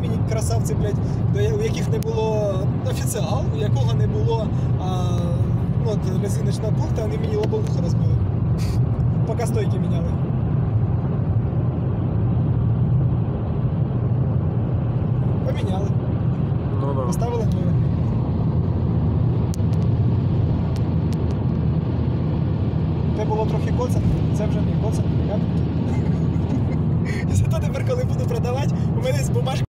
мені красавці, блядь, у яких не було офіціал, у якого не було а, ну, от, резиночного пункту, вони мені лобовуха розбили. Поки стойки міняли. Поміняли. Ну да. Поставили нові. Це було трохи коца, це вже не коца, як? Зато тепер, коли буду продавати, у мене з бумажки